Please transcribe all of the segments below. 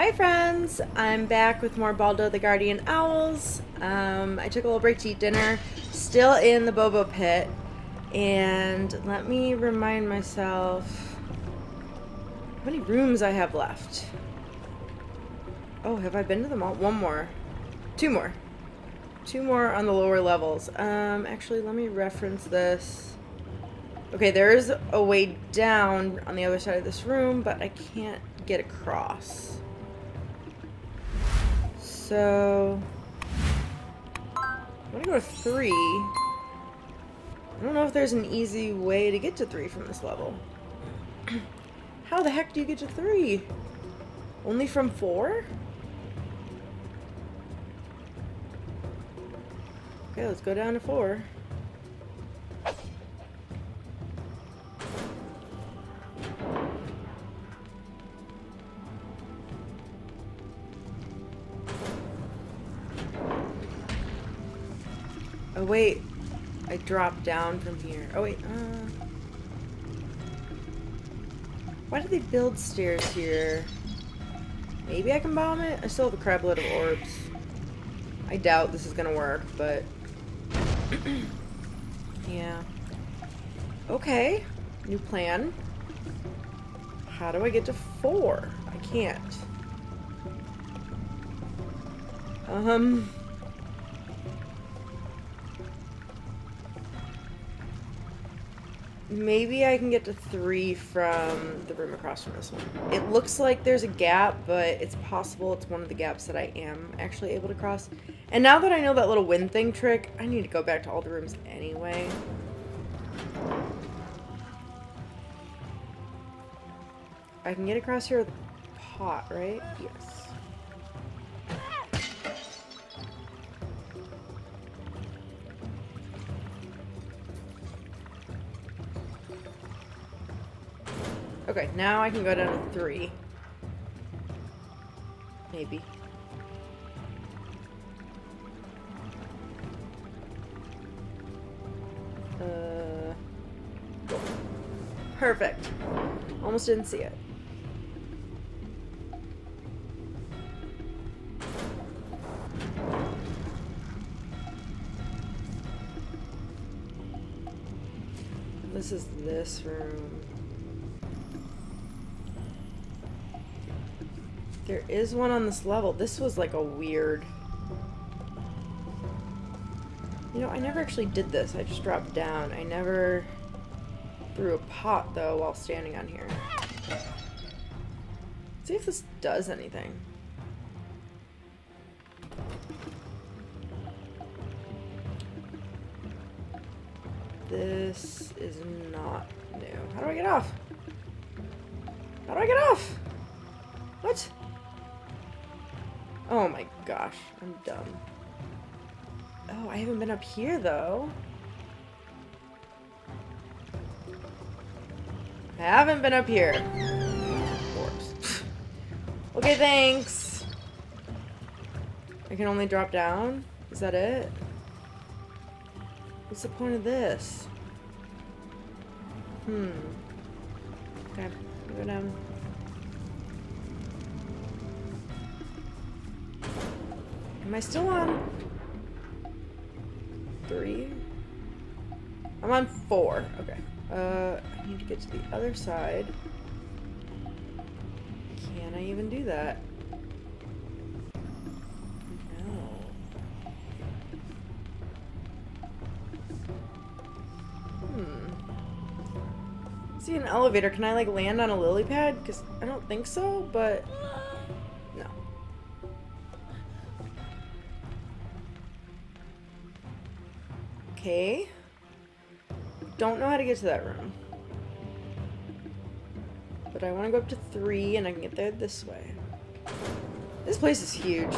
Hi friends, I'm back with more Baldo the Guardian Owls. Um, I took a little break to eat dinner, still in the Bobo pit, and let me remind myself how many rooms I have left. Oh, have I been to them all? One more. Two more. Two more on the lower levels. Um, actually, let me reference this. Okay, there is a way down on the other side of this room, but I can't get across. So, I'm gonna go to three. I don't know if there's an easy way to get to three from this level. How the heck do you get to three? Only from four? Okay, let's go down to four. Oh wait, I dropped down from here. Oh wait, uh... Why did they build stairs here? Maybe I can bomb it? I still have a crab load of orbs. I doubt this is gonna work, but... yeah. Okay. New plan. How do I get to four? I can't. Um... Maybe I can get to three from the room across from this one. It looks like there's a gap, but it's possible it's one of the gaps that I am actually able to cross. And now that I know that little wind thing trick, I need to go back to all the rooms anyway. I can get across here with pot, right? Yes. Okay, now I can go down to three. Maybe. Uh, perfect. Almost didn't see it. This is this room. There is one on this level. This was like a weird... You know, I never actually did this. I just dropped down. I never threw a pot, though, while standing on here. Let's see if this does anything. This is not new. How do I get off? Gosh, I'm dumb. Oh, I haven't been up here though. I haven't been up here. okay, thanks. I can only drop down? Is that it? What's the point of this? Hmm. I still on three? I'm on four. Okay. Uh, I need to get to the other side. Can I even do that? No. Hmm. See an elevator. Can I like land on a lily pad? Because I don't think so, but Okay. Don't know how to get to that room. But I want to go up to three and I can get there this way. This place is huge.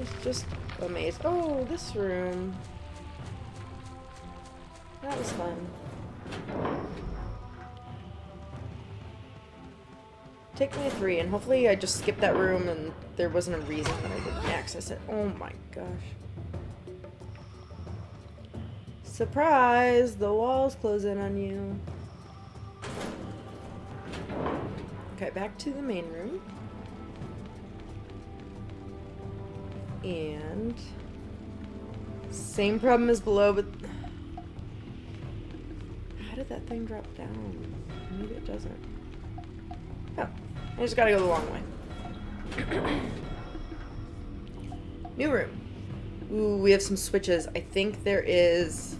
It's just a maze. Oh, this room. That was fun. Take me three, and hopefully I just skipped that room and there wasn't a reason that I didn't access it. Oh my gosh. Surprise! The walls close in on you. Okay, back to the main room. And same problem as below, but how did that thing drop down? Maybe it doesn't. Oh, I just gotta go the long way. New room. Ooh, we have some switches. I think there is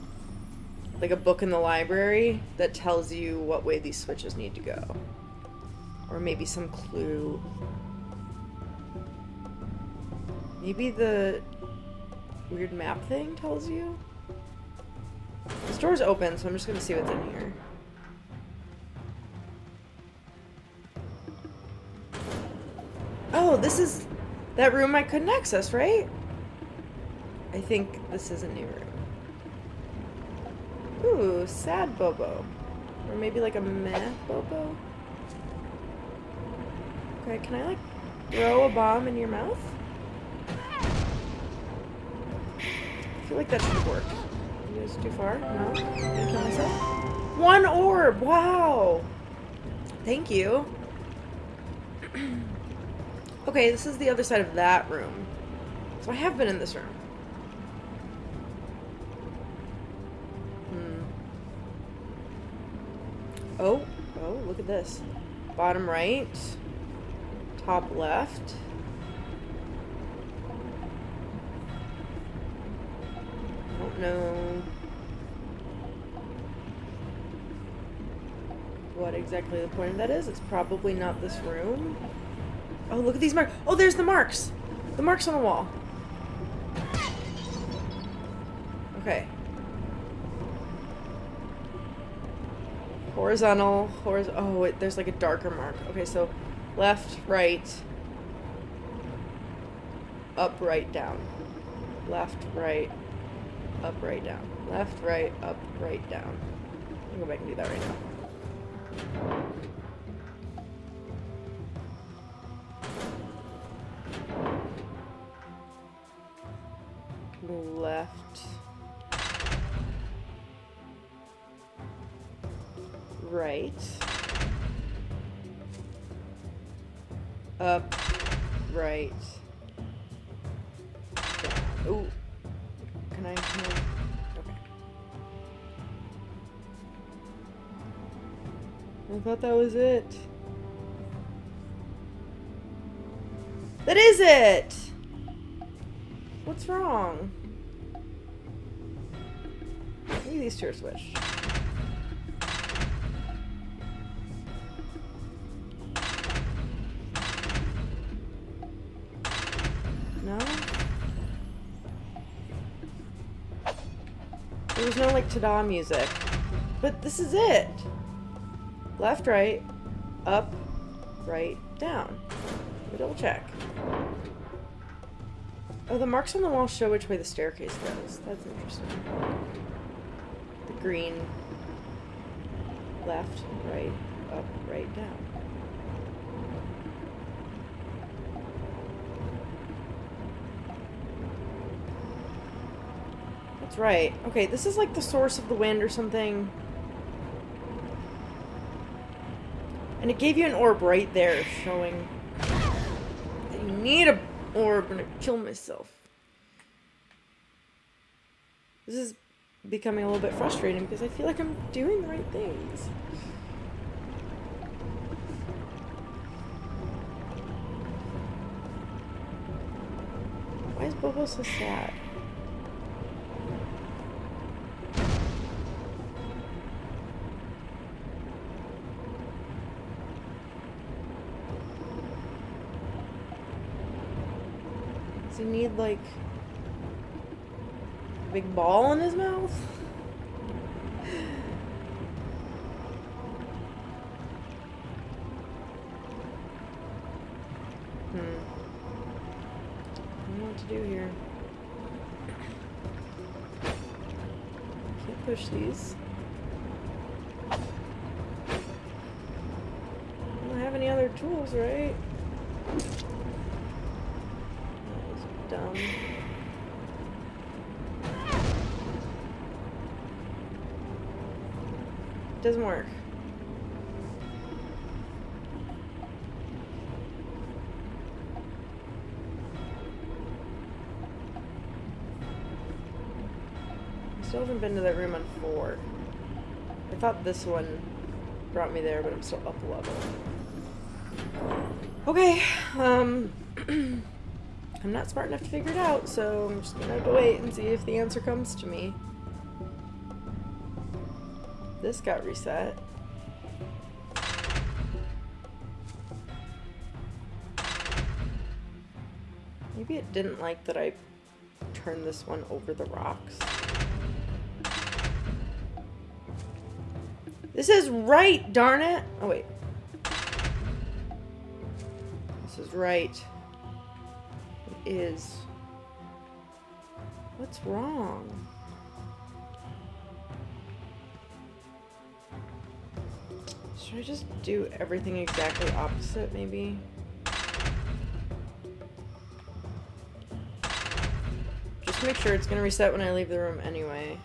like a book in the library that tells you what way these switches need to go. Or maybe some clue. Maybe the weird map thing tells you? This door's open, so I'm just gonna see what's in here. Oh, this is that room I couldn't access, right? I think this is a new room. Ooh, sad Bobo. Or maybe like a meh Bobo? Okay, can I like throw a bomb in your mouth? I feel like that should work. Is too far? No? Gonna kill myself? One orb! Wow! Thank you. okay, this is the other side of that room. So I have been in this room. Oh, oh, look at this. Bottom right. Top left. Oh, don't know what exactly the point of that is. It's probably not this room. Oh, look at these marks. Oh, there's the marks. The marks on the wall. Horizontal, horizontal. Oh, there's like a darker mark. Okay, so left, right, up, right, down. Left, right, up, right, down. Left, right, up, right, down. I'll go back and do that right now. Thought that was it. That is it! What's wrong? Maybe these two are switched. No? There was no like ta-da music. But this is it. Left, right, up, right, down. Me double check. Oh, the marks on the wall show which way the staircase goes. That's interesting. The green. Left, right, up, right, down. That's right. Okay, this is like the source of the wind or something. And it gave you an orb right there showing that you need a orb and to kill myself. This is becoming a little bit frustrating because I feel like I'm doing the right things. Why is Bobo so sad? Need like a big ball in his mouth? doesn't work. I still haven't been to that room on four. I thought this one brought me there, but I'm still up a level. Okay, um, I'm not smart enough to figure it out, so I'm just gonna have to wait and see if the answer comes to me. This got reset. Maybe it didn't like that I turned this one over the rocks. This is right, darn it! Oh, wait. This is right. It is. What's wrong? Should I just do everything exactly opposite, maybe? Just make sure it's gonna reset when I leave the room anyway.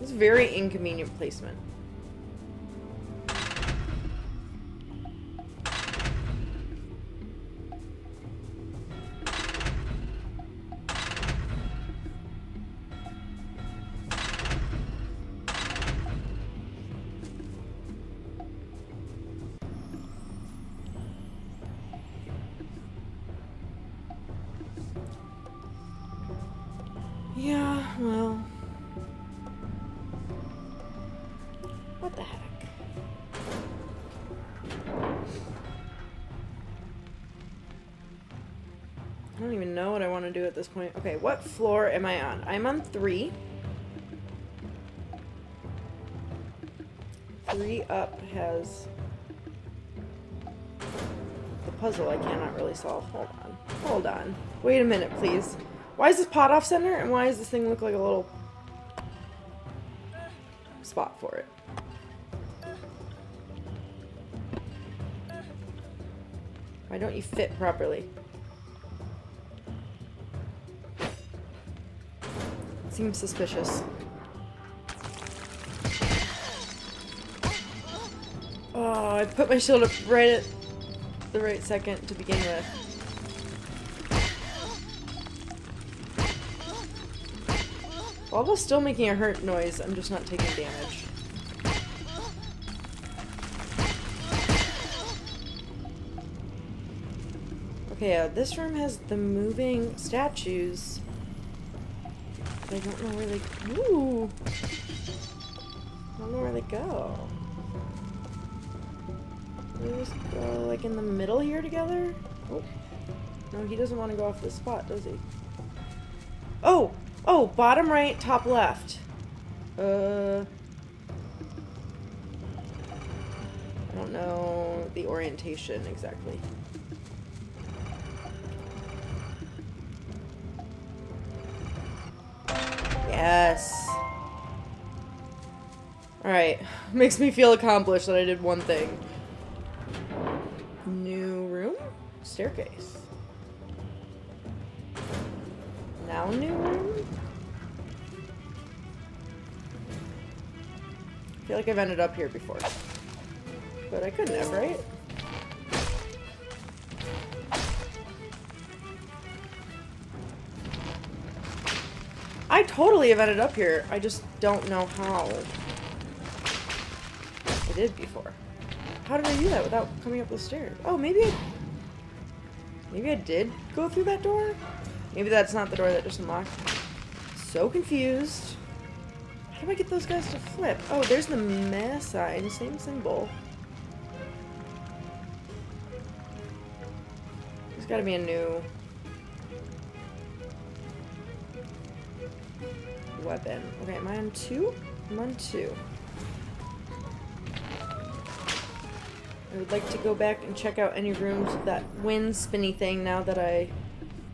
It's very inconvenient placement. This point. Okay, what floor am I on? I'm on three. Three up has the puzzle I cannot really solve. Hold on. Hold on. Wait a minute, please. Why is this pot off center and why does this thing look like a little spot for it? Why don't you fit properly? Seems suspicious. Oh, I put my shield up right at the right second to begin with. Lava's still making a hurt noise, I'm just not taking damage. Okay, uh, this room has the moving statues. I don't know where they... Ooh! I don't know where they go. They just go, like, in the middle here together? Oh. No, he doesn't want to go off this spot, does he? Oh! Oh, bottom right, top left. Uh... I don't know the orientation exactly. Yes. Alright. Makes me feel accomplished that I did one thing. New room? Staircase. Now new room? I feel like I've ended up here before. But I couldn't have, right? I totally have ended up here. I just don't know how. I did before. How did I do that without coming up the stairs? Oh, maybe I... Maybe I did go through that door? Maybe that's not the door that just unlocked. So confused. How do I get those guys to flip? Oh, there's the meh sign. Same symbol. There's gotta be a new... weapon. Okay, am I on two? I'm on two. I would like to go back and check out any rooms with that wind spinny thing now that I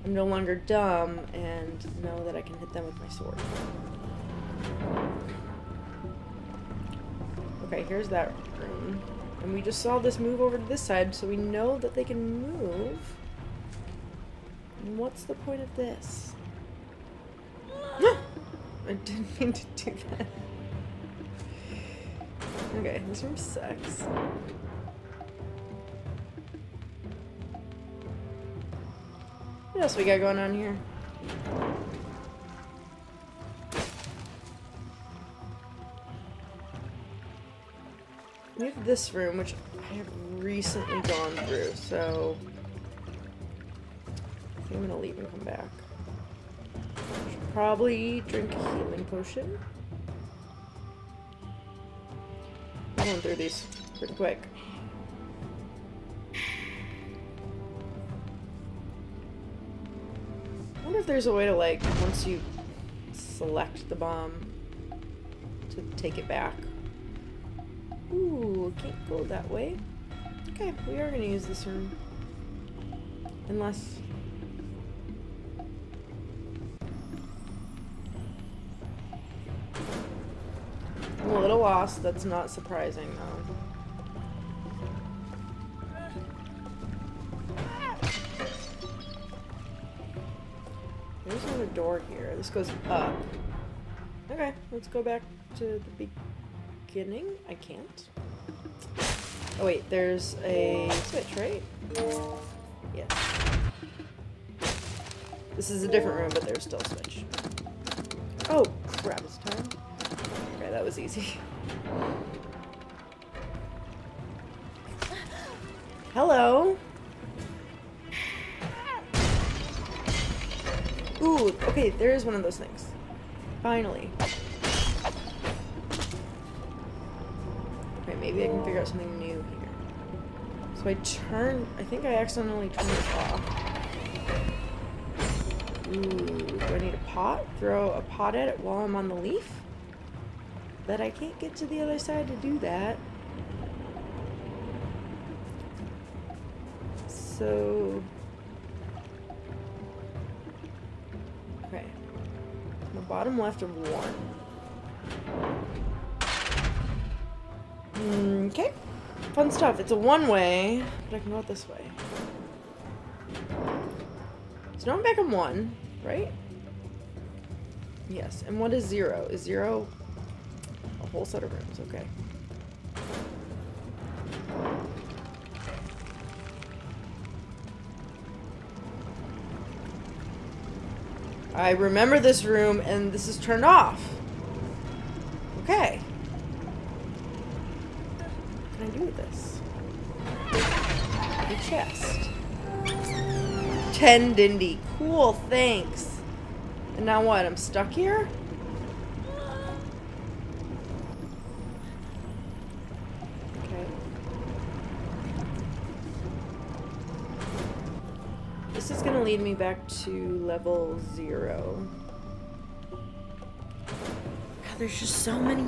am no longer dumb and know that I can hit them with my sword. Okay, here's that room. And we just saw this move over to this side, so we know that they can move. And what's the point of this? I didn't mean to do that. Okay, this room sucks. What else we got going on here? We have this room, which I have recently gone through, so I think I'm gonna leave and come back. Should probably drink a healing potion. I'm going through these pretty quick. I wonder if there's a way to like once you select the bomb to take it back. Ooh, can't go that way. Okay, we are gonna use this room. Unless... lost, that's not surprising though. There's another door here. This goes up. Okay, let's go back to the beginning. I can't. Oh wait, there's a switch, right? Yes. This is a different room, but there's still a switch. Oh, crap, it's time. Okay, that was easy. Hello. Ooh, okay, there is one of those things. Finally. Okay, maybe I can figure out something new here. So I turn, I think I accidentally turned this off. Ooh, do I need a pot? Throw a pot at it while I'm on the leaf? But I can't get to the other side to do that. So... Okay. The bottom left of one. Mm, okay. Fun stuff. It's a one-way, but I can go out this way. So now I'm back on one, right? Yes. And what is zero? Is zero whole set of rooms? Okay. I remember this room and this is turned off. Okay. What can I do with this? A chest. 10 Dindy. Cool, thanks. And now what? I'm stuck here? Lead me back to level zero. God, there's just so many,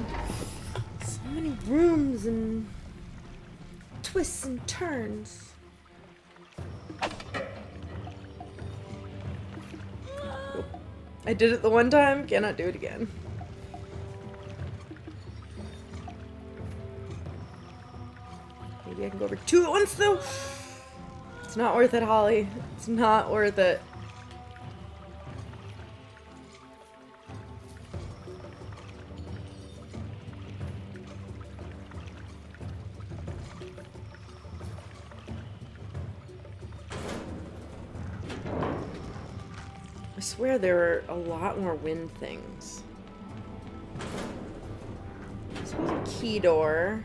so many rooms and twists and turns. I did it the one time, cannot do it again. Maybe I can go over two at once though. It's not worth it, Holly. It's not worth it. I swear there are a lot more wind things. This was a key door.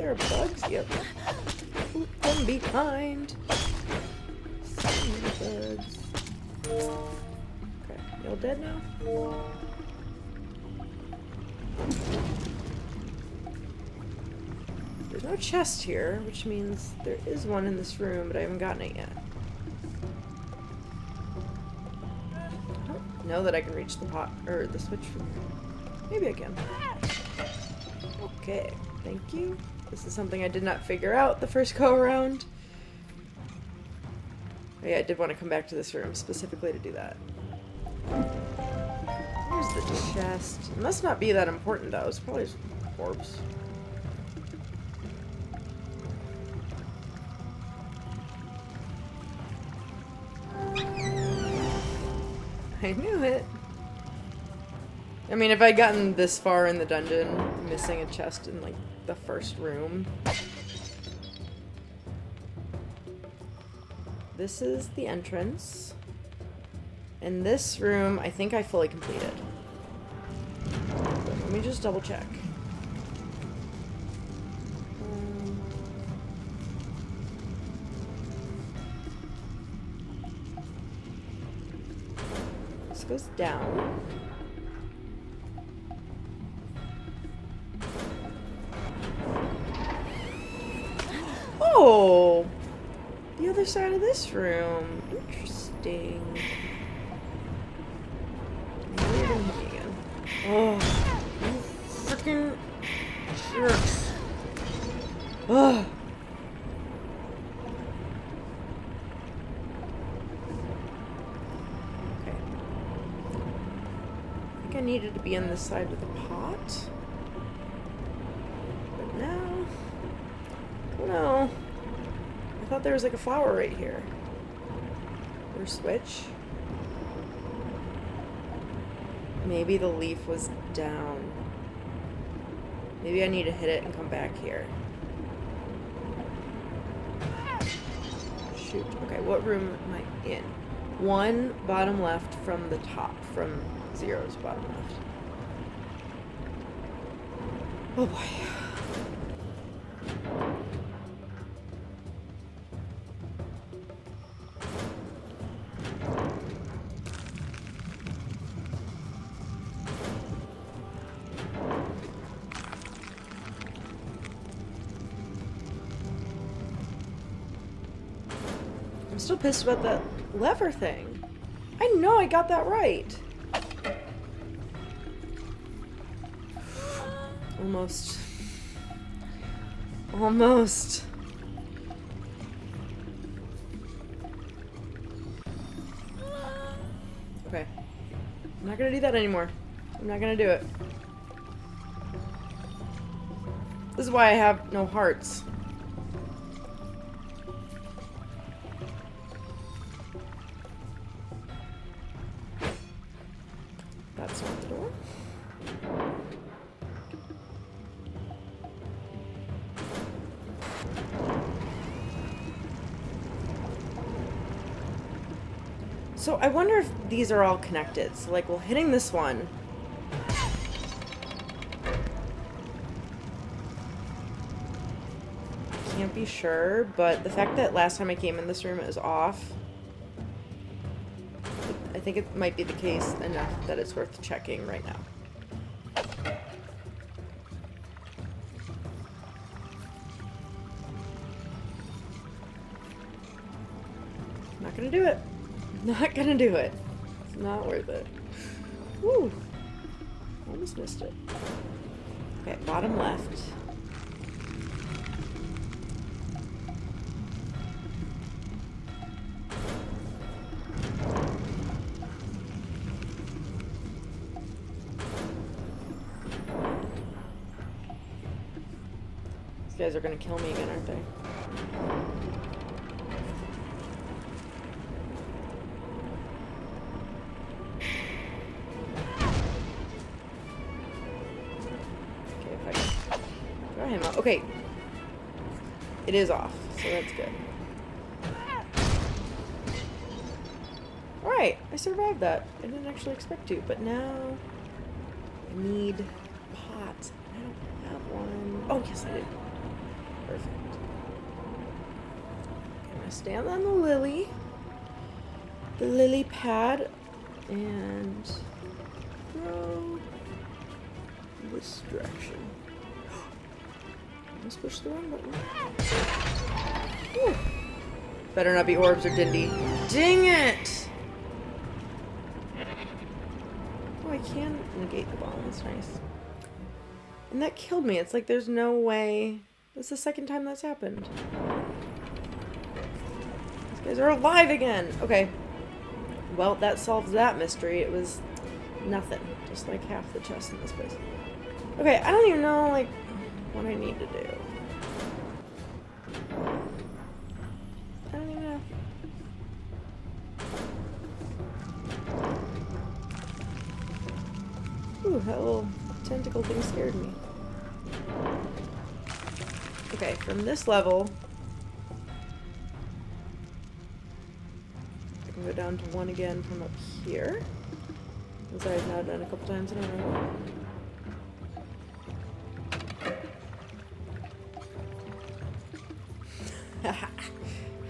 There are bugs. Yep. Ooh, from behind. Bugs. Okay, you all dead now? There's no chest here, which means there is one in this room, but I haven't gotten it yet. Know that I can reach the pot or the switch from here. Maybe I can. Okay, thank you. This is something I did not figure out the first go around. Yeah, I did want to come back to this room specifically to do that. Where's the chest? It must not be that important though. It's probably just orbs. I knew it. I mean, if I'd gotten this far in the dungeon, missing a chest in, like, the first room. this is the entrance. And this room, I think I fully completed. Let me just double check. Um, this goes down. Side of this room. Interesting. Oh, you freaking jerks. Ugh. Okay. I think I needed to be on this side of the pot. But now... Oh no. I thought there was like a flower right here. Or switch. Maybe the leaf was down. Maybe I need to hit it and come back here. Shoot. Okay, what room am I in? One bottom left from the top, from zero's bottom left. Oh boy. Pissed about that lever thing. I know I got that right. Almost. Almost. Okay. I'm not gonna do that anymore. I'm not gonna do it. This is why I have no hearts. I wonder if these are all connected. So like, well, hitting this one. Can't be sure, but the fact that last time I came in this room was off. I think it might be the case enough that it's worth checking right now. Gonna do it. It's not worth it. Woo! Almost missed it. Okay, bottom left. These guys are gonna kill me again, aren't they? It is off, so that's good. Alright, I survived that. I didn't actually expect to, but now I need pots. I don't have one. Oh, yes, I did. Perfect. I'm gonna stand on the lily. The lily pad. And Pushed the wrong button. Whew. Better not be orbs or Dindy. Dang it! Oh, I can negate the bomb. That's nice. And that killed me. It's like there's no way. That's the second time that's happened. These guys are alive again! Okay. Well, that solves that mystery. It was nothing. Just like half the chest in this place. Okay, I don't even know, like, what I need to do. Tentacle thing scared me. Okay, from this level... I can go down to one again from up here. As I've now done a couple times in a row.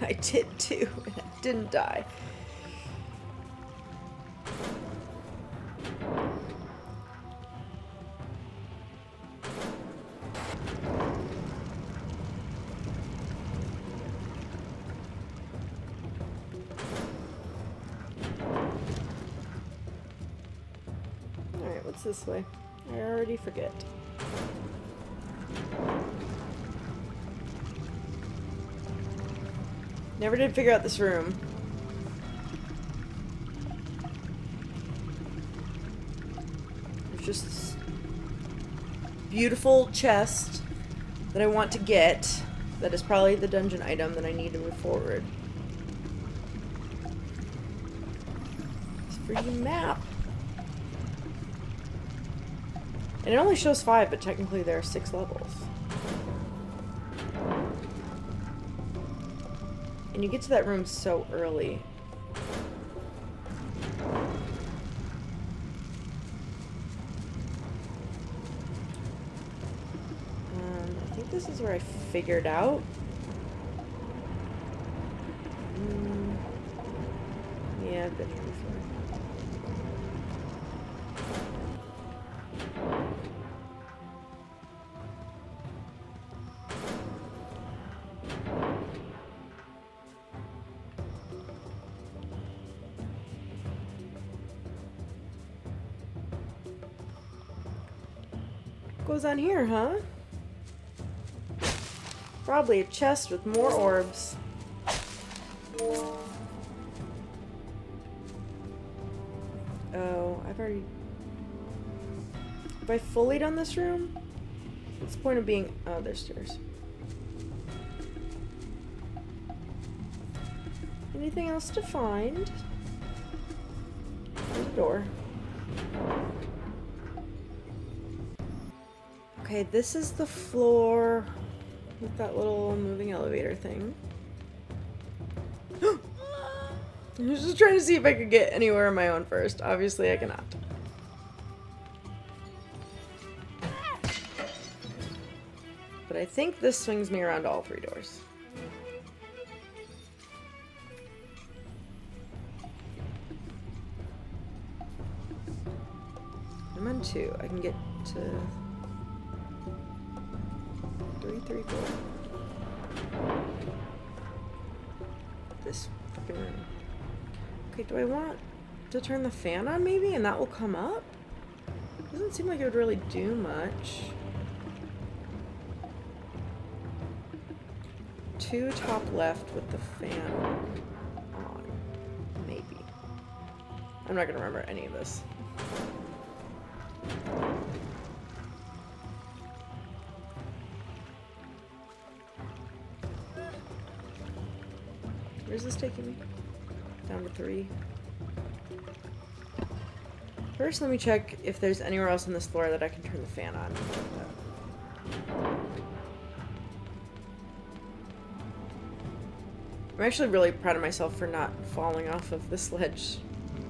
I did too, and I didn't die. This way? I already forget. Never did figure out this room. There's just this beautiful chest that I want to get. That is probably the dungeon item that I need to move forward. This freaking map. And it only shows five, but technically there are six levels. And you get to that room so early. Um, I think this is where I figured out. Mm, yeah, I've been here before. Goes on here, huh? Probably a chest with more orbs. Oh, I've already... Have I fully done this room? What's the point of being... Oh, there's stairs. Anything else to find? There's a door. Okay, this is the floor with that little moving elevator thing. I was just trying to see if I could get anywhere on my own first. Obviously, I cannot. But I think this swings me around all three doors. I'm on two. I can get to do I want to turn the fan on maybe and that will come up? Doesn't seem like it would really do much. Two top left with the fan on. Maybe. I'm not gonna remember any of this. Three. First, let me check if there's anywhere else on this floor that I can turn the fan on. I'm actually really proud of myself for not falling off of this ledge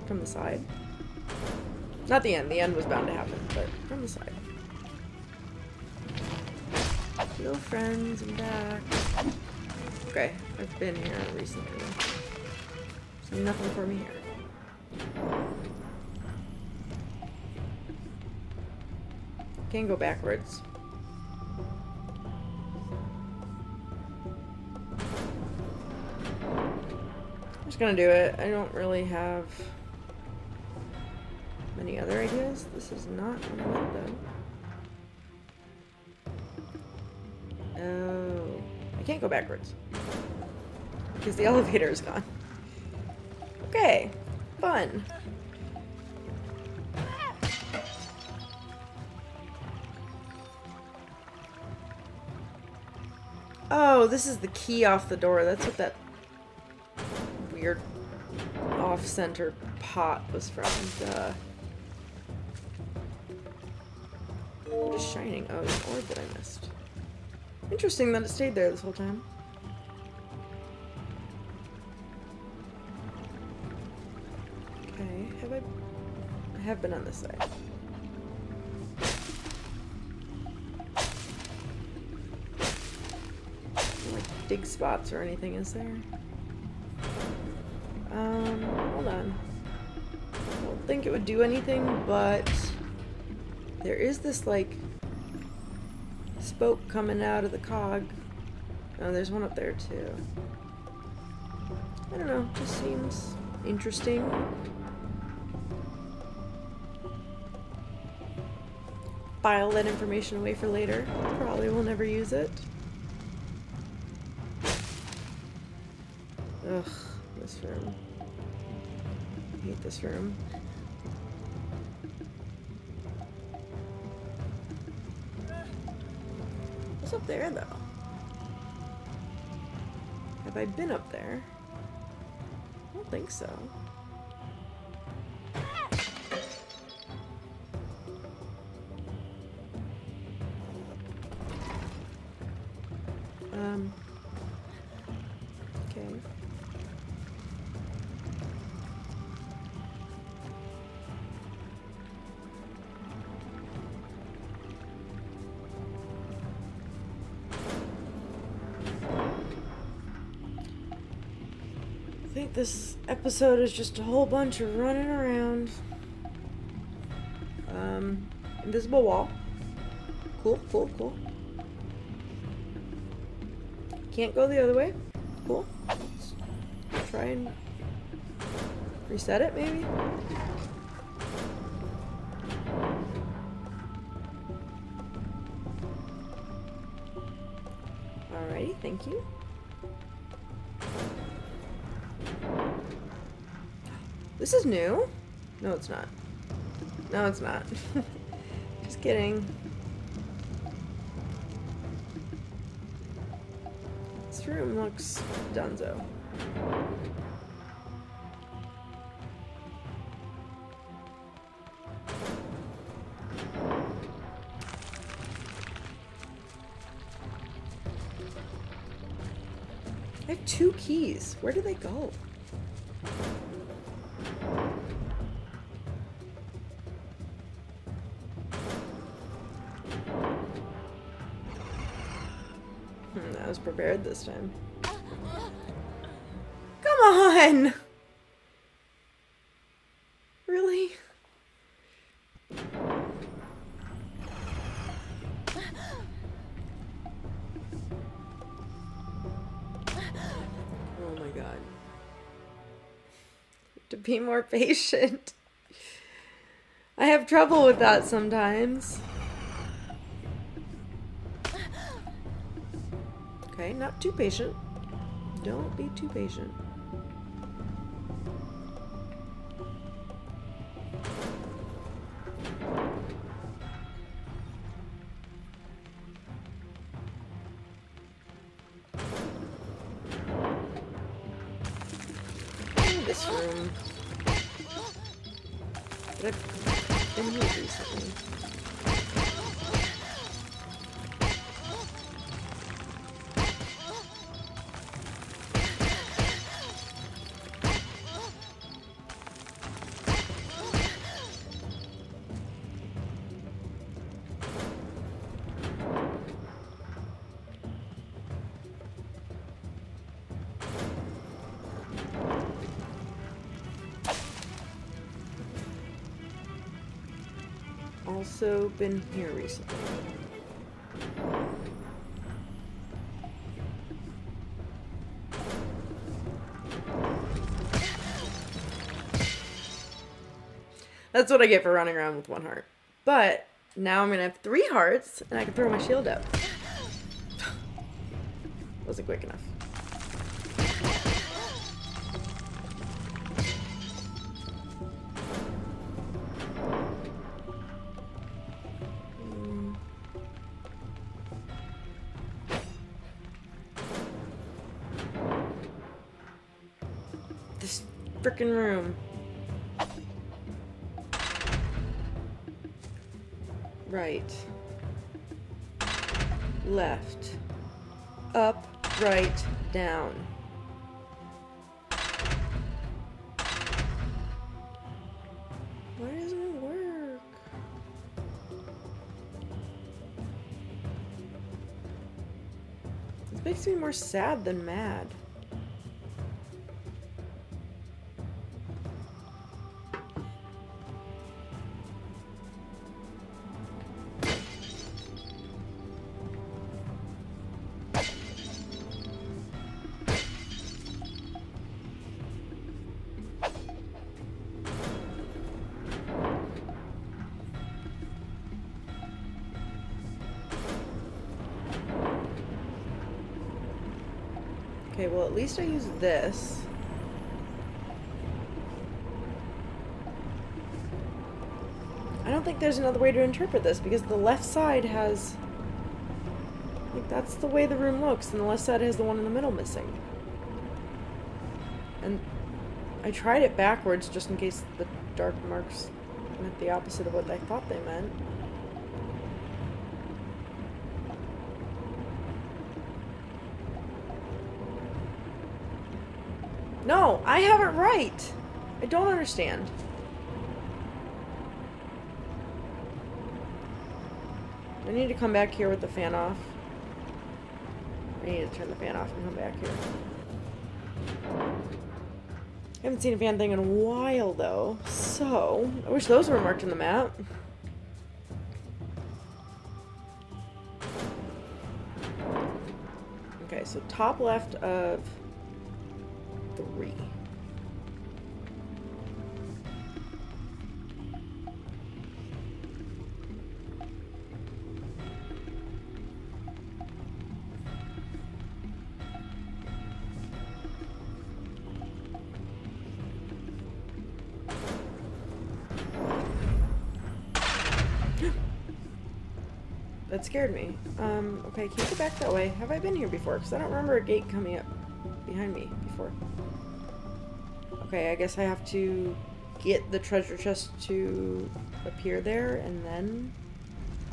from the side. Not the end. The end was bound to happen, but from the side. Hello, friends. I'm back. Okay, I've been here recently. Nothing for me here. Can't go backwards. I'm just gonna do it. I don't really have many other ideas. This is not meant though. Oh. I can't go backwards. Because the elevator is gone. Okay. Fun. Oh, this is the key off the door. That's what that weird off-center pot was from. Duh. What is shining? Oh, an orb that I missed. Interesting that it stayed there this whole time. Have I? I have been on this side. Like dig spots or anything, is there? Um, hold on. I don't think it would do anything, but there is this like spoke coming out of the cog. Oh, there's one up there too. I don't know, just seems interesting. File that information away for later. Probably will never use it. Ugh, this room. I hate this room. What's up there, though? Have I been up there? I don't think so. This episode is just a whole bunch of running around. Um, invisible wall. Cool, cool, cool. Can't go the other way. Cool. Let's try and reset it, maybe? Alrighty, thank you. This is new? No, it's not. No, it's not. Just kidding. This room looks dunzo. I have two keys. Where do they go? Prepared this time. Come on! Really? Oh my god. To be more patient. I have trouble with that sometimes. Okay, not too patient. Don't be too patient. Been here recently. That's what I get for running around with one heart. But now I'm gonna have three hearts and I can throw my shield out. Wasn't quick enough. Sad than mad. Okay, well at least I use this. I don't think there's another way to interpret this because the left side has... Like, that's the way the room looks, and the left side has the one in the middle missing. And I tried it backwards just in case the dark marks meant the opposite of what I thought they meant. No, I have it right. I don't understand. I need to come back here with the fan off. I need to turn the fan off and come back here. I haven't seen a fan thing in a while though, so I wish those were marked in the map. Okay, so top left of scared me. Um, okay, can you go back that way? Have I been here before? Because I don't remember a gate coming up behind me before. Okay, I guess I have to get the treasure chest to appear there and then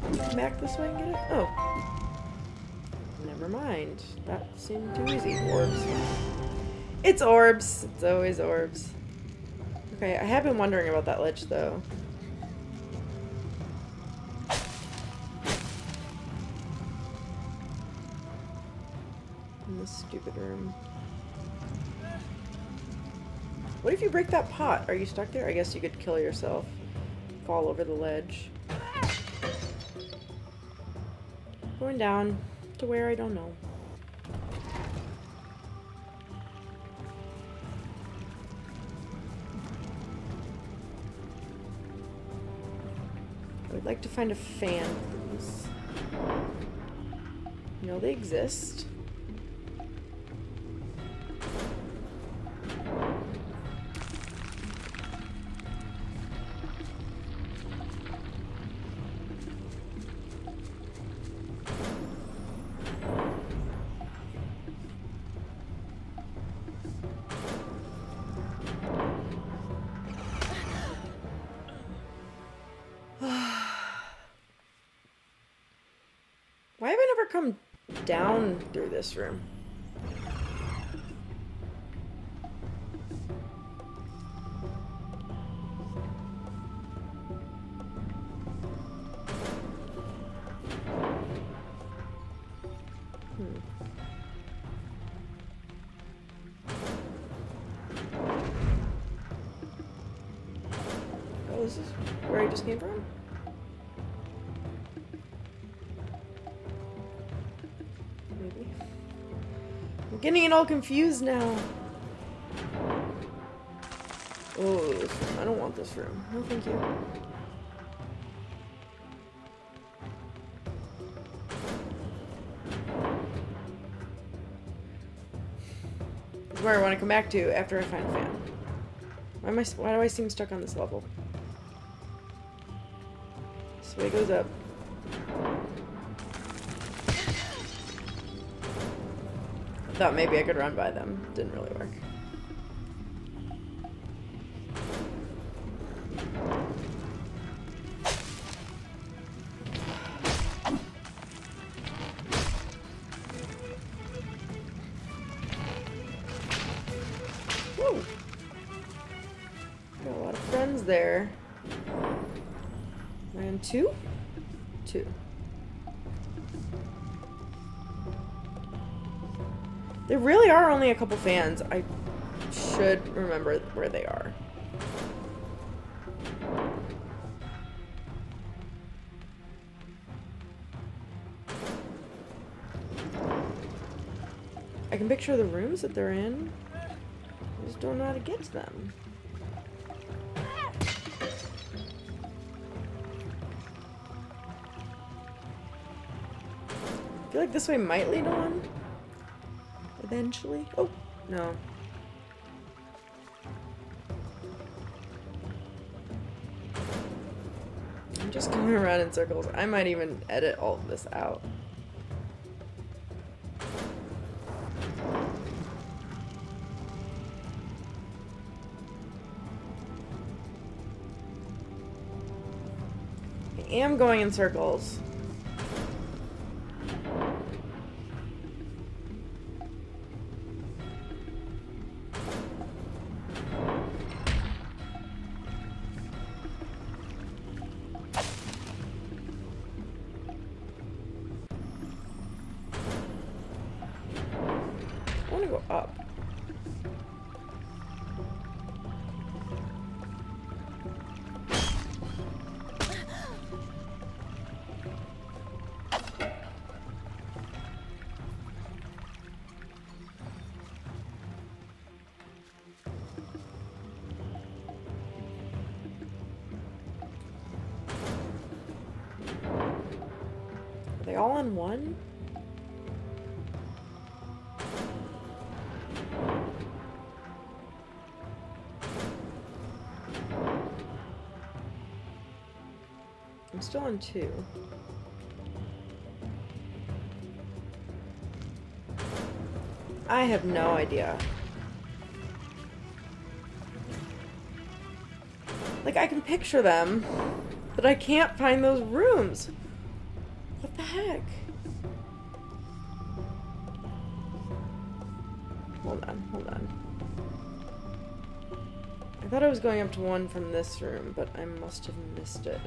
come back this way and get it? Oh. Never mind. That seemed too easy. Orbs. It's orbs. It's always orbs. Okay, I have been wondering about that ledge though. In this stupid room. What if you break that pot? Are you stuck there? I guess you could kill yourself. Fall over the ledge. Going down to where I don't know. I would like to find a fan, please. You know they exist. This room? All confused now. Oh. I don't want this room. No, thank you. Where I want to come back to after I find a fan. Why am I? Why do I seem stuck on this level? This way goes up. Thought maybe I could run by them. Didn't really work. Got a lot of friends there. Am two? Two. There really are only a couple fans. I should remember where they are. I can picture the rooms that they're in. I just don't know how to get to them. I feel like this way might lead on. Eventually. Oh, no. I'm just going around in circles. I might even edit all of this out. I am going in circles. In one? I'm still on two. I have no idea. Like, I can picture them, but I can't find those rooms. The heck? Hold on, hold on. I thought I was going up to one from this room, but I must have missed it.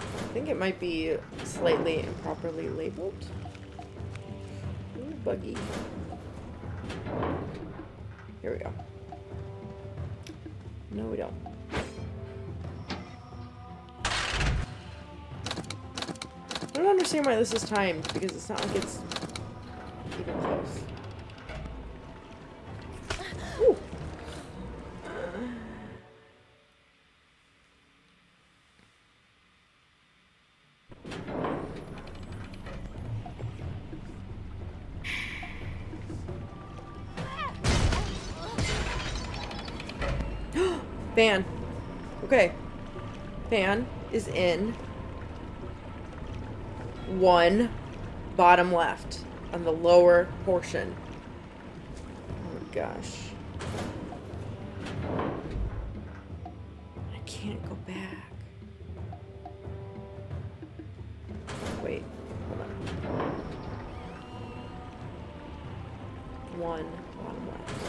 I think it might be slightly improperly labeled. Ooh, buggy. Here we go. No, we don't. Understand why this is timed, because it's not like it's portion. Oh gosh. I can't go back. Wait, hold on. One bottom left.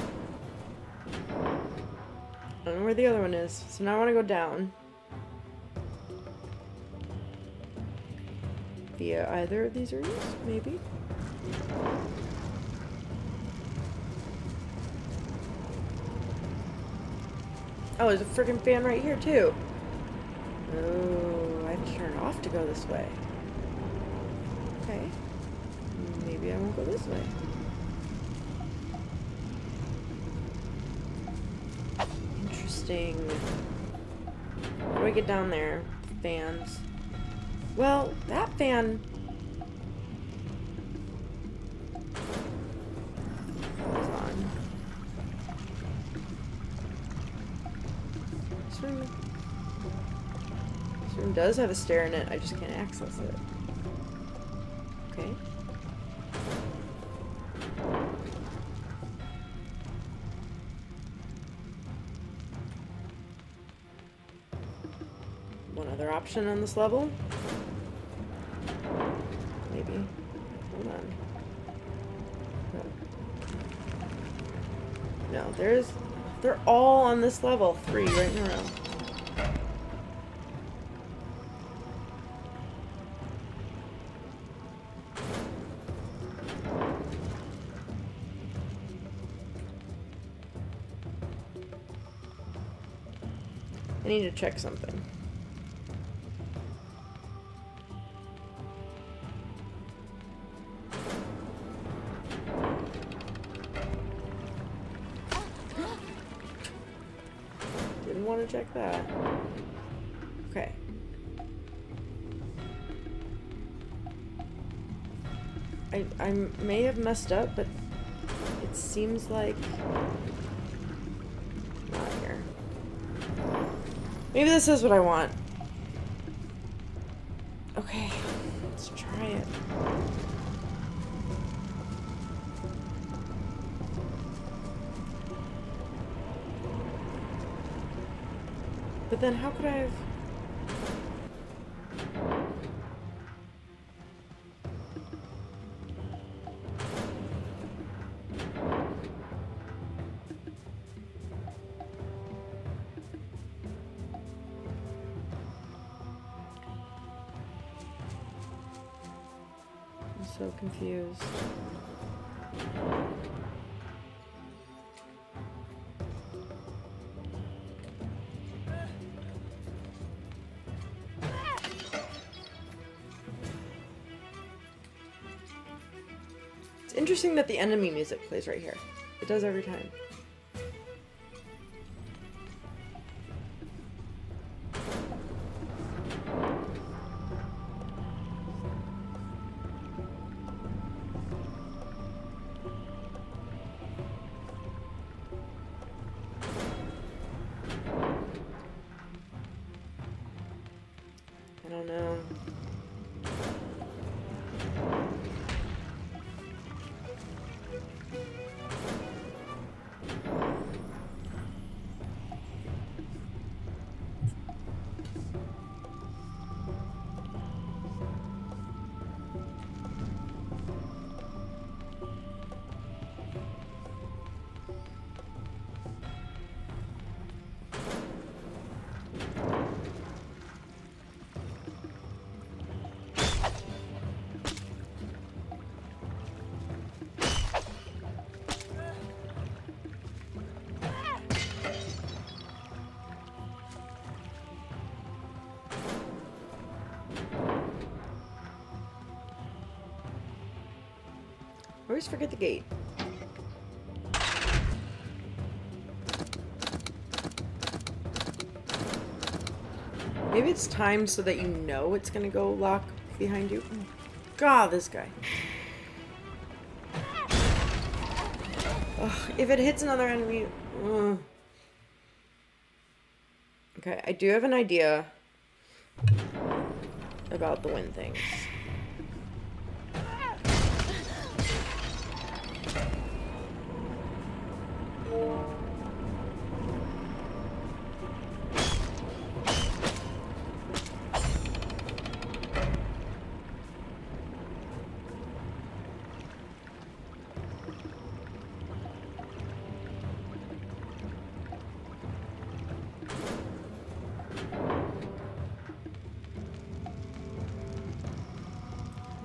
I don't know where the other one is, so now I want to go down. Via either of these rooms, maybe? Oh, there's a freaking fan right here, too. Oh, I have to turn it off to go this way. Okay. Maybe I won't go this way. Interesting. How do I get down there? Fans. Well, that fan... does have a stair in it, I just can't access it. Okay. One other option on this level? Maybe. Hold on. No. There's... They're all on this level. Three right in a row. Need to check something. Didn't want to check that. Okay. I, I may have messed up, but it seems like not here. Maybe this is what I want. Okay, let's try it. But then how could I interesting that the enemy music plays right here. It does every time. Always forget the gate. Maybe it's timed so that you know it's gonna go lock behind you. God, this guy. Ugh, if it hits another enemy. ugh. Okay, I do have an idea about the wind things.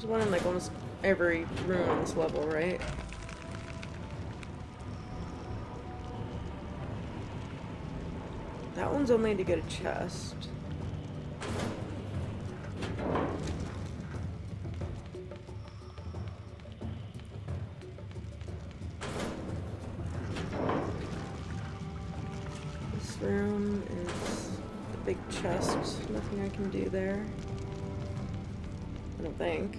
There's one in like almost every room on this level, right? That one's only to get a chest. This room is the big chest. Nothing I can do there. I don't think.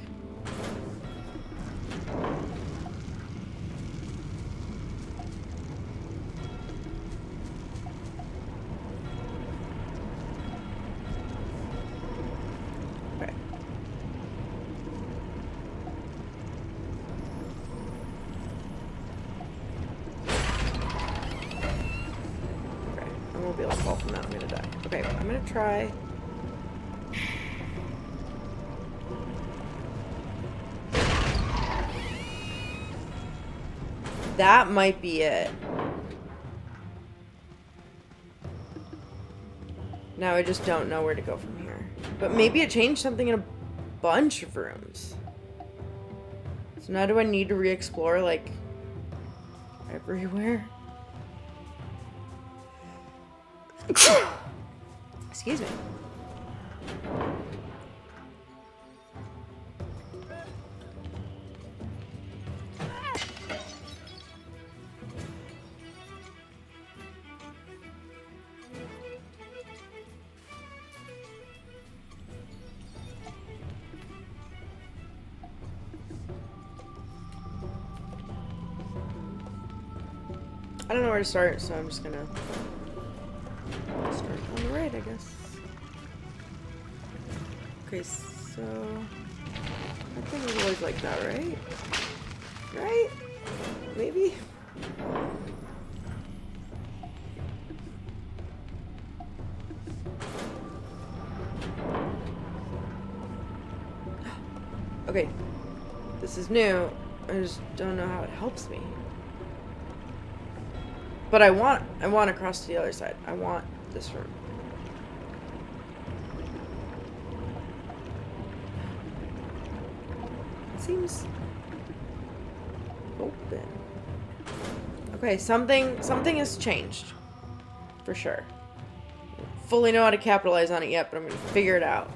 Be able to fall from that. I'm gonna die. Okay, I'm gonna try. That might be it. Now I just don't know where to go from here. But maybe it changed something in a bunch of rooms. So now do I need to re-explore, like, everywhere? Where to start, so I'm just gonna start on the right, I guess. Okay, so I think it was always like that, right? Right? Maybe? Okay, this is new. I just don't know how it helps me. But I want I want to cross to the other side. I want this room. It seems open. Okay, something something has changed. For sure. Fully know how to capitalize on it yet, but I'm gonna figure it out.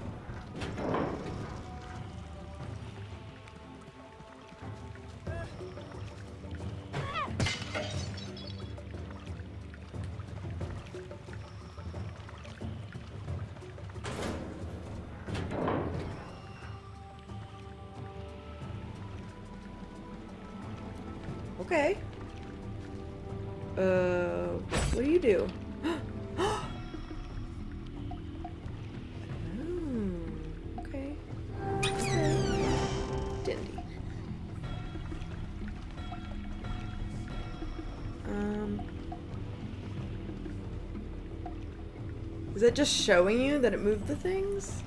Just showing you that it moved the things?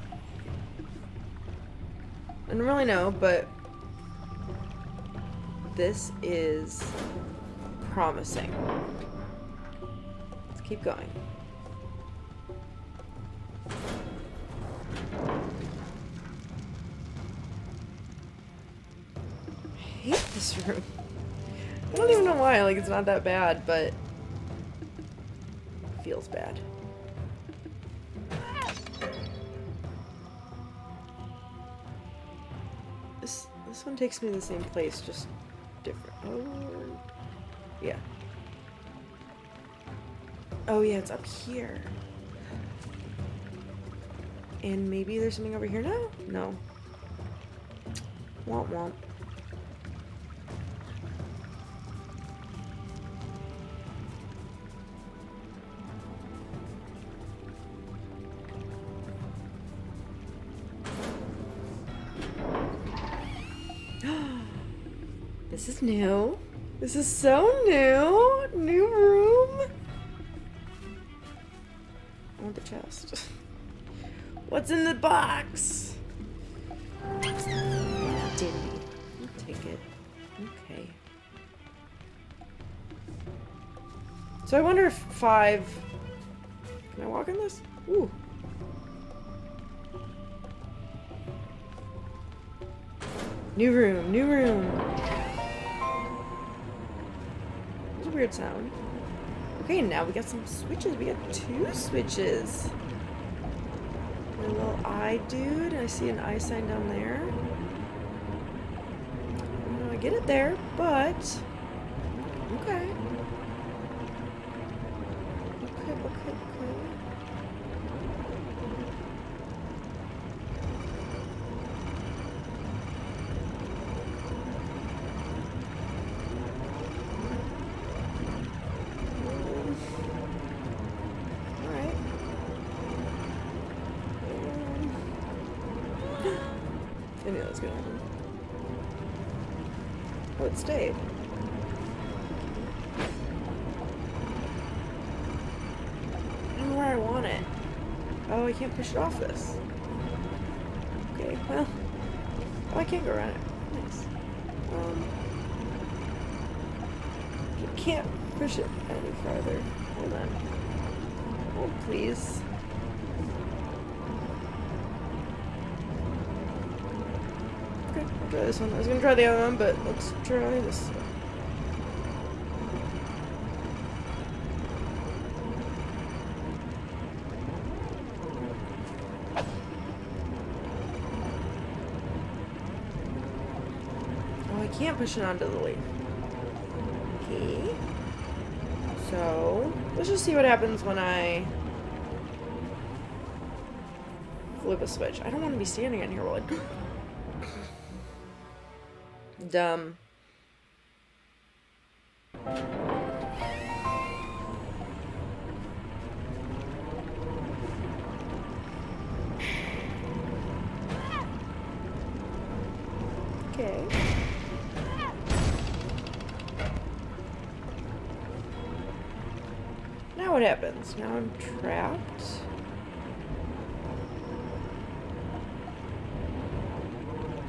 I don't really know, but this is promising. Let's keep going. I hate this room. I don't even know why, like it's not that bad, but feels bad. Takes me to the same place, just different. Oh, yeah. Oh yeah, it's up here. And maybe there's something over here now? No. Womp womp. This is new. This is so new. New room. I want the chest. What's in the box? I'll take it. Okay. So I wonder if five... Can I walk in this? Ooh. New room, new room. Weird sound. Okay, now we got some switches. We got two switches. A little eye dude. I see an eye sign down there. I get it there, but okay. Okay, Push it off this. Okay, well. Oh, I can't go around it. Nice. Um. You can't push it any farther. Hold on. Oh, please. Okay, I'll try this one. I was gonna try the other one, but let's try this one. Can't push it onto the leaf. Okay. So, let's just see what happens when I flip a switch. I don't want to be standing in here while I... Dumb. Happens? Now I'm trapped.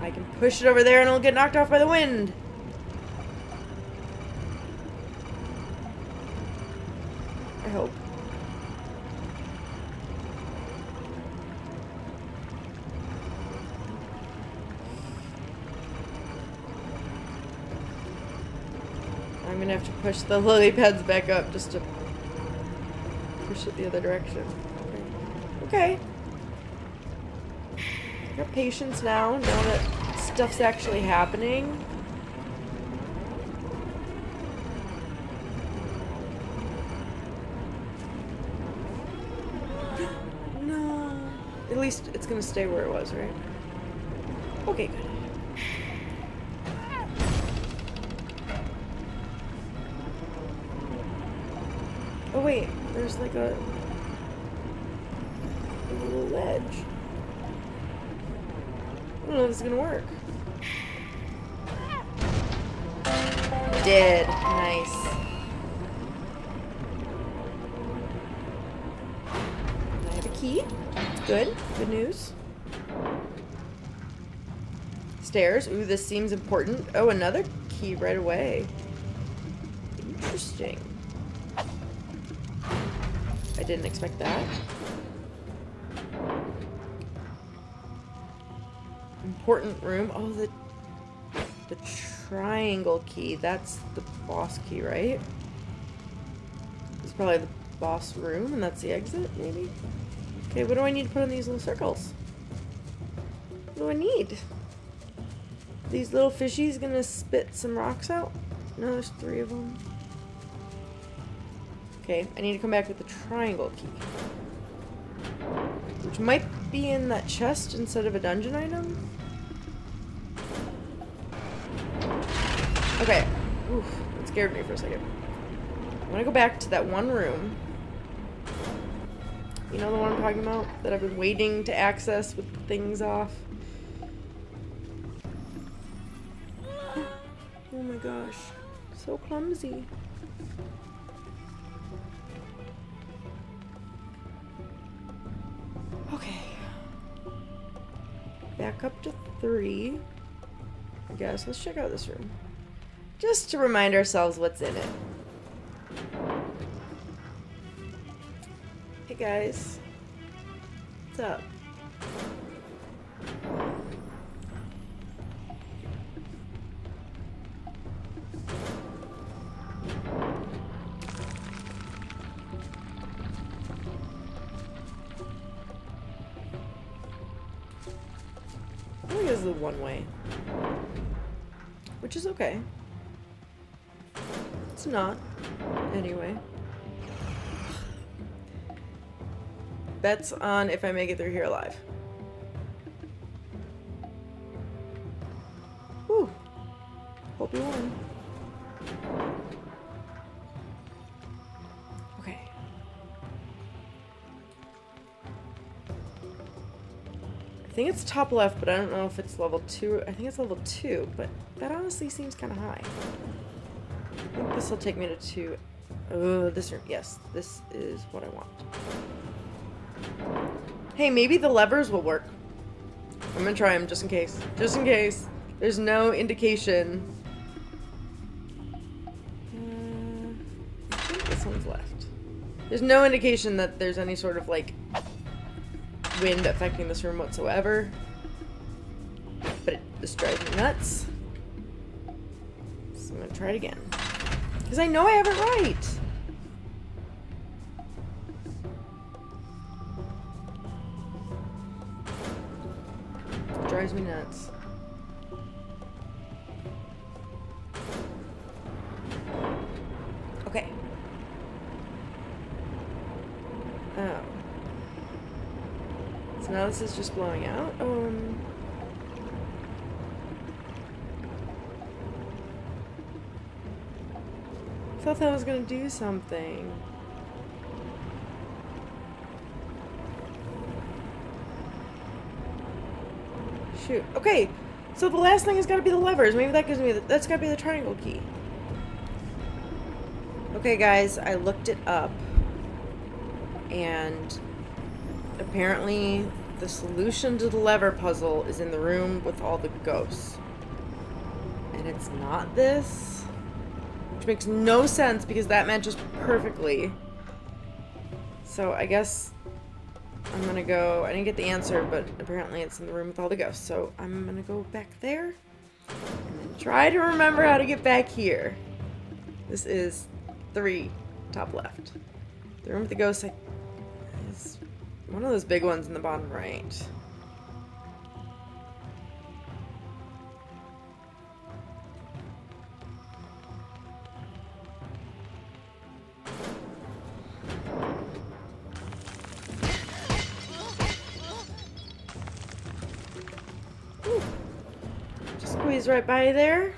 I can push it over there and it'll get knocked off by the wind. I hope. I'm gonna have to push the lily pads back up just to push it the other direction. Okay. Got patience now, now that stuff's actually happening. No. At least it's gonna stay where it was, right? Okay, good. There's like a, a little ledge. I don't know if this is gonna work. Did. Nice. I have a key. Good. Good news. Stairs. Ooh, this seems important. Oh, another key right away. Interesting. I didn't expect that. Important room. Oh, the the triangle key. That's the boss key, right? It's probably the boss room, and that's the exit, maybe? Okay, what do I need to put in these little circles? What do I need? These little fishies gonna spit some rocks out? No, there's three of them. Okay, I need to come back with the triangle key. Which might be in that chest instead of a dungeon item. Okay. Oof, that scared me for a second. I'm gonna go back to that one room. You know the one I'm talking about? That I've been waiting to access with things off? Oh my gosh. So clumsy. Back up to three. I guess. Let's check out this room. Just to remind ourselves what's in it. Hey guys. What's up? Not. Anyway. Bets on if I make it through here alive. Whew. Hope you won. Okay. I think it's top left, but I don't know if it's level 2. I think it's level 2, but that honestly seems kind of high. Think this will take me to 2. Oh, this room. Yes, this is what I want. Hey, maybe the levers will work. I'm gonna try them just in case. Just in case. There's no indication. Uh, I think this one's left. There's no indication that there's any sort of, like, wind affecting this room whatsoever. But it just drives me nuts. So I'm gonna try it again. Because I know I have it right. drives me nuts. Okay. Oh. So now this is just blowing out. Um. Thought that was gonna do something. Shoot. Okay, so the last thing has got to be the levers. Maybe that gives me the, that's got to be the triangle key. Okay, guys, I looked it up, and apparently the solution to the lever puzzle is in the room with all the ghosts. And it's not this, which makes no sense because that matches perfectly. So I guess I'm gonna go, I didn't get the answer, but apparently it's in the room with all the ghosts. So I'm gonna go back there and try to remember how to get back here. This is three, top left. The room with the ghosts is one of those big ones in the bottom right. Right by there.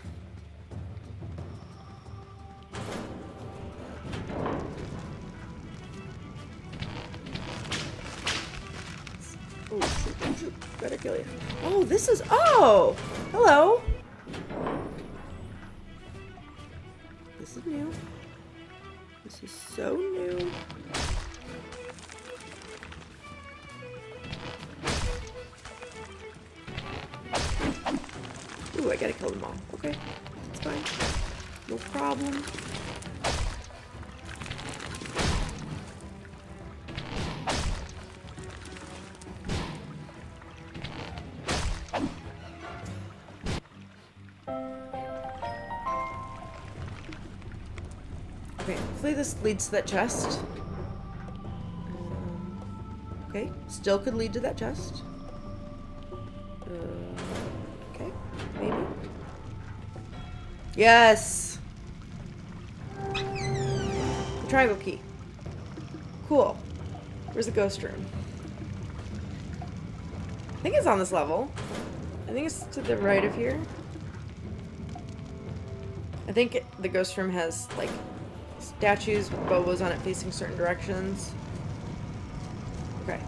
Better kill you. Oh, this is. Oh! Hello! This is new. This is so new. Ooh, I gotta kill them all. Okay, it's fine. No problem. Okay, hopefully this leads to that chest. Um, okay, still could lead to that chest. Yes! The triangle key. Cool. Where's the ghost room? I think it's on this level. I think it's to the right of here. I think it, the ghost room has, like, statues with bobos on it facing certain directions. Okay.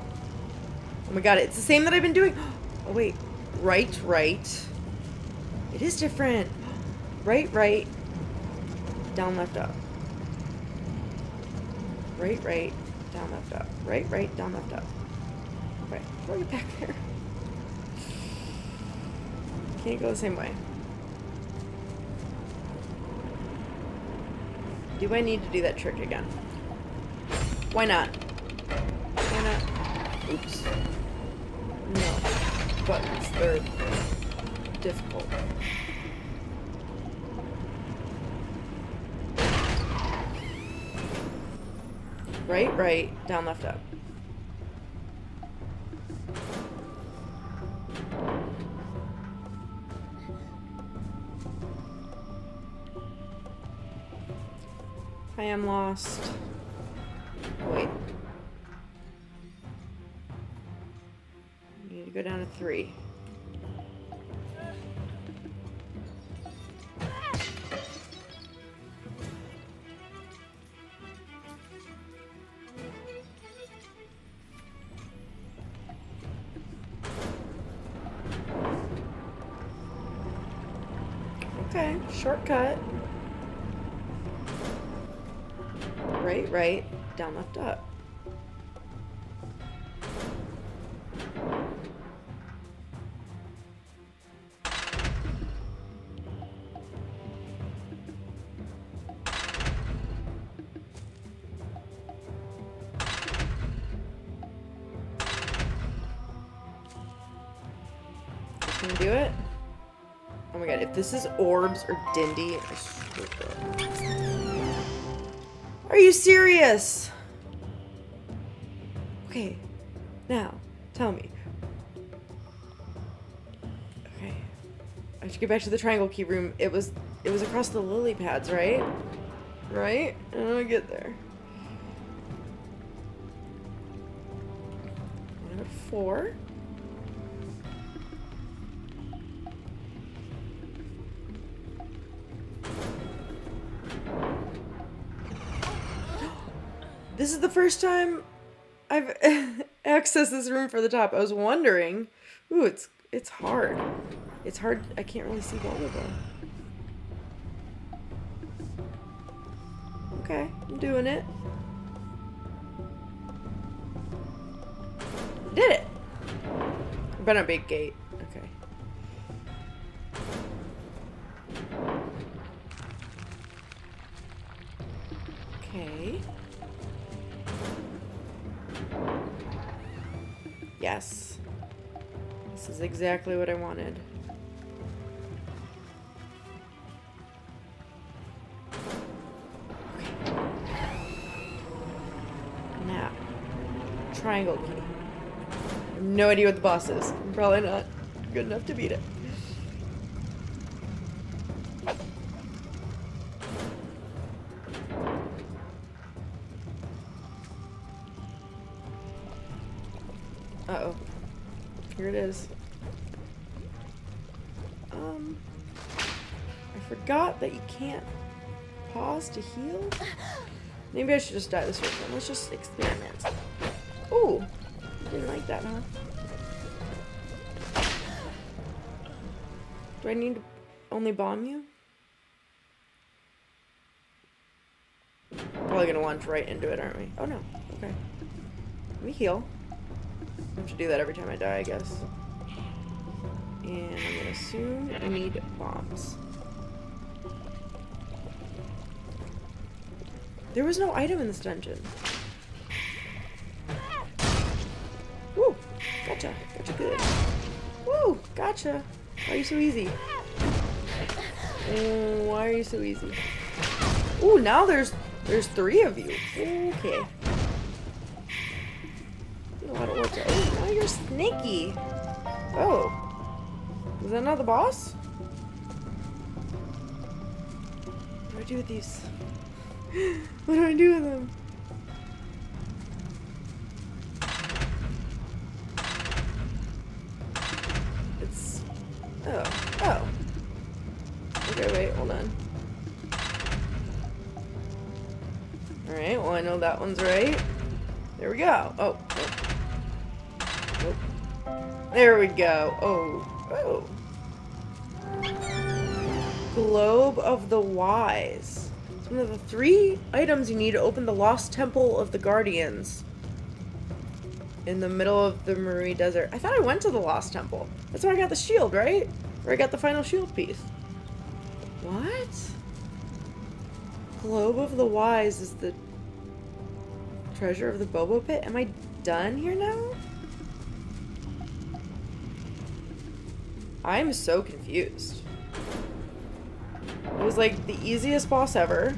Oh my god, it's the same that I've been doing. Oh wait. Right, right. It is different. Right, right. Down, left, up. Right, right. Down, left, up. Right, right. Down, left, up. Okay. How do I get back there? Can't go the same way. Do I need to do that trick again? Why not? Why not? Oops. No. Buttons. They're difficult. Right, right, down, left, up. I am lost. Wait. You need to go down to three. Shortcut. Right, right, down, left, up. This is orbs or Dindy, I swear Are you serious? Okay, now, tell me. Okay. I should get back to the triangle key room. It was it was across the lily pads, right? Right? I don't get there. Gonna is the first time I've accessed this room for the top. I was wondering. Ooh, it's it's hard. It's hard. I can't really see Bulba. Okay, I'm doing it. Did it! Been a big gate. Exactly what I wanted. Now, triangle key. I have no idea what the boss is. I'm probably not good enough to beat it. Forgot that you can't pause to heal. Maybe I should just die this way. Let's just experiment. Ooh, didn't like that, huh? Do I need to only bomb you? Probably gonna launch right into it, aren't we? Oh no. Okay. Let me heal. I have to do that every time I die, I guess. And I'm gonna assume I need bombs. There was no item in this dungeon. Woo! Gotcha. Gotcha good. Woo! Gotcha. Why are you so easy? Mm, why are you so easy? Ooh, now there's there's three of you. Okay. A lot of work. Oh, now you're sneaky. Oh. Is that not the boss? What do I do with these? what do I do with them? It's... Oh. Oh. Okay, wait, hold on. Alright, well I know that one's right. There we go. Oh. oh. Nope. There we go. Oh. Oh. Globe of the Wise. It's one of the three items you need to open the Lost Temple of the Guardians. In the middle of the Marui Desert. I thought I went to the Lost Temple. That's where I got the shield, right? Where I got the final shield piece. What? Globe of the Wise is the treasure of the Bobo Pit? Am I done here now? I'm so confused. It was like the easiest boss ever.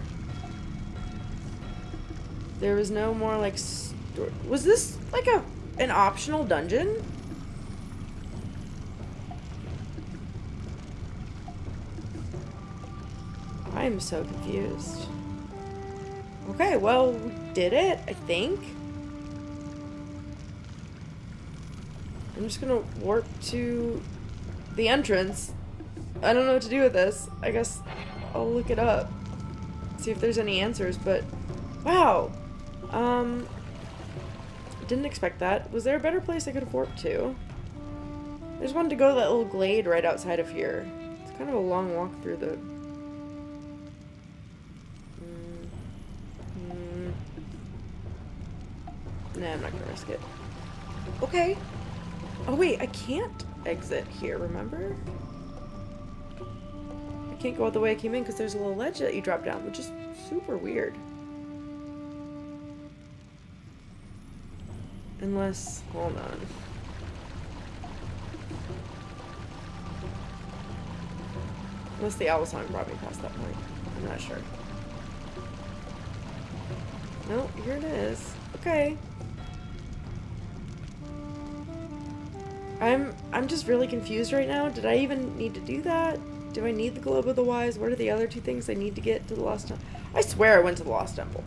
There was no more like... Was this like a an optional dungeon? I'm so confused. Okay, well, we did it, I think. I'm just gonna warp to the entrance. I don't know what to do with this. I guess I'll look it up. See if there's any answers, but wow. Um didn't expect that. Was there a better place I could have warped to? I just wanted to go to that little glade right outside of here. It's kind of a long walk through the Nah, I'm not gonna risk it. Okay. Oh wait, I can't exit here, remember? Can't go out the way I came in because there's a little ledge that you drop down, which is super weird. Unless, hold on. Unless the owl song brought me past that point. I'm not sure. No, here it is. Okay. I'm I'm just really confused right now. Did I even need to do that? Do I need the Globe of the Wise? What are the other two things I need to get to the Lost Temple? I swear I went to the Lost Temple.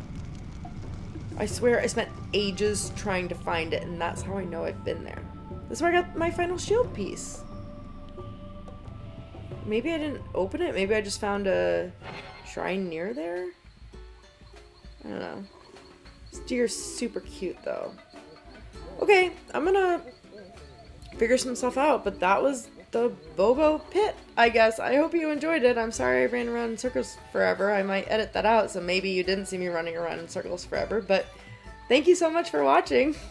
I swear I spent ages trying to find it, and that's how I know I've been there. That's where I got my final shield piece. Maybe I didn't open it. Maybe I just found a shrine near there. I don't know. This deer's super cute though. Okay, I'm gonna figure some stuff out, but that was the Bobo Pit, I guess. I hope you enjoyed it. I'm sorry I ran around in circles forever. I might edit that out, so maybe you didn't see me running around in circles forever, but thank you so much for watching.